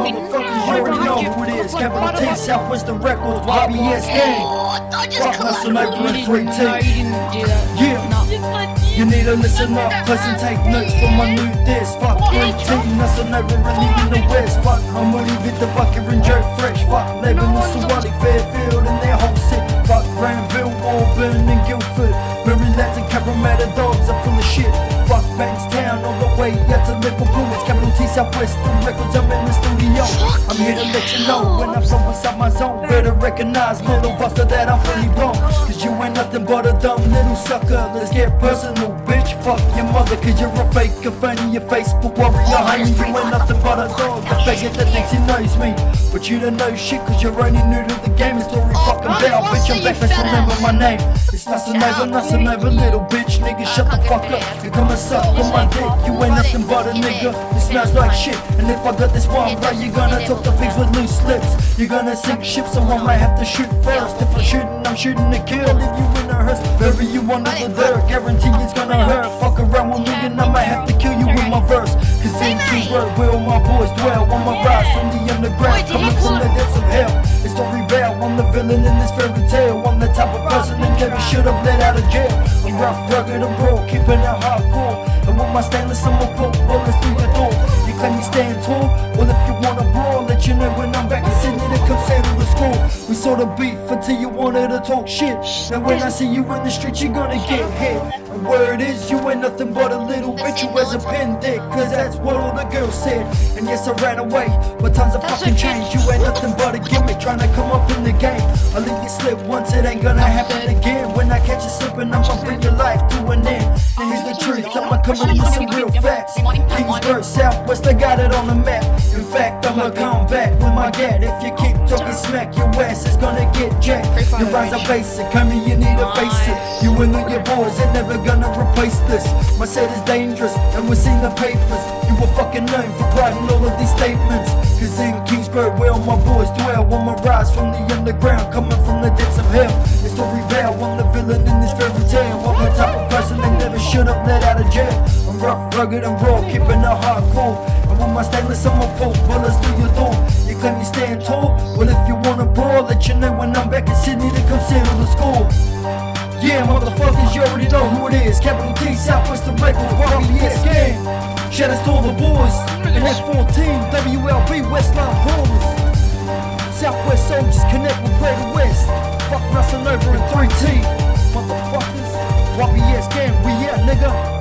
motherfuckers, you already know who it is. Capital T, Southwestern Records, YBS Gang. Fuck Muscle Over and 3T. Yeah. You need to listen up, and take notes from my new disc. Fuck 3T, Muscle Over and leaving the West. Fuck, I'm gonna with the bucket and Joe Fresh. Fuck, Lebanon, Sawali, Fairfield, and their whole It's Capital T Southwestern Records. I'm in the studio. I'm here to let you know when I'm from inside my zone. Better recognize, buster, that I'm fully wrong. Cause you ain't nothing but a dumb little sucker. Let's get personal, bitch. Fuck your mother, cause you're a fake, a fan your Facebook warrior. Honey, you ain't nothing but a dog. A faggot that thinks he knows me. But you don't know shit, cause you're only new to the game. The story fucking bell, bitch. I'm back, let's remember my name. It's nothing over, nothing over, little bitch. Nigga, shut the fuck up. You come and suck on my dick. You ain't nothing but a nigga. It smells like shit. And if I got this one right, you're gonna talk to pigs with loose lips. You're gonna sink ships, so I might have to shoot first. If I'm shooting, I'm shooting to kill. Leave you in a hearse. Bury you under the dirt. Guarantee it's gonna hurt. Fuck around with me and I might have to kill you with my verse. Cause in Kingsburg, where all my boys dwell. On my rise from the underground, coming from the depths of hell. It's the rebel. I'm the villain in this fairy tale. I'm the type of person that never should have let out of jail. I'm rough, rugged, and broke, keeping it hardcore. And with my stainless, I'm a poke bullets through We sort of beef until you wanted to talk shit. And when I see you in the street, you're gonna get hit. And word is, you ain't nothing but a little bitch who has a pen dick. Cause that's what all the girls said. And yes, I ran away, but times have fucking changed. You ain't nothing but a gimmick trying to come up in the game. I leave you slip once, it ain't gonna happen again. When I catch you slipping, I'ma bring your life to an end. And here's the truth, I'ma come in with some real facts. Kingsburg, Southwest, I got it on the map. In fact, I'ma come back with my gat. If you keep talking smack, your ass is gonna get jacked. Your rhymes are basic, homie, you need to face it. You and all your boys are never gonna replace this. My set is dangerous, and we're seeing the papers. You were fucking known for writing all of these statements. Cause in Kingsburg, where all my boys dwell, on my rise from the underground, coming from the depths of hell. It's the rebel, I'm the villain in this fairy tale. I'm the type of person they never should have let out of jail. I'm rough, rugged, and raw, keeping it hardcore. And with my stainless, I'm a poke bullets through your door. You claim you stand tall? Well, if you wanna brawl, let you know when I'm back in Sydney to come settle the score. Yeah, motherfuckers, you already know who it is. Capital T, Southwestern Records, YBS Gang. Shout out to all the boys in F14, WLB, Westline Brawlers. Southwest Soldiers connect with Greater West. Fuck Russell over in 3T. Motherfuckers, YBS Gang, we yeah, nigga.